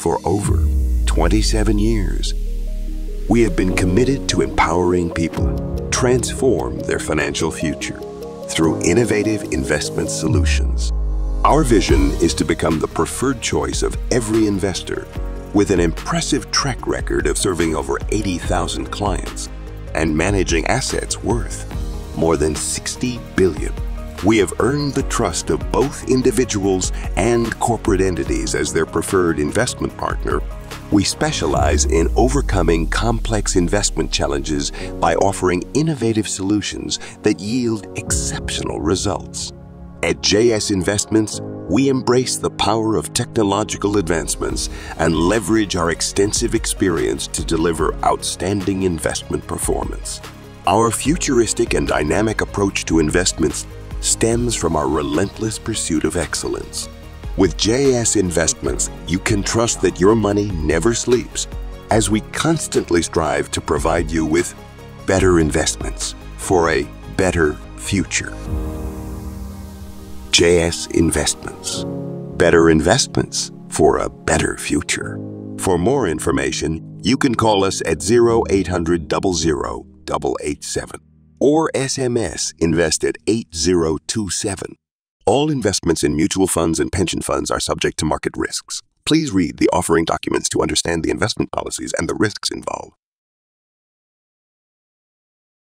for over 27 years. We have been committed to empowering people transform their financial future through innovative investment solutions. Our vision is to become the preferred choice of every investor with an impressive track record of serving over 80,000 clients and managing assets worth more than 60 billion. We have earned the trust of both individuals and corporate entities as their preferred investment partner. We specialize in overcoming complex investment challenges by offering innovative solutions that yield exceptional results. At JS Investments, we embrace the power of technological advancements and leverage our extensive experience to deliver outstanding investment performance. Our futuristic and dynamic approach to investments stems from our relentless pursuit of excellence. With JS Investments, you can trust that your money never sleeps as we constantly strive to provide you with better investments for a better future. JS Investments. Better investments for a better future. For more information, you can call us at 0800 00 887 or SMS invest at 8027. All investments in mutual funds and pension funds are subject to market risks. Please read the offering documents to understand the investment policies and the risks involved.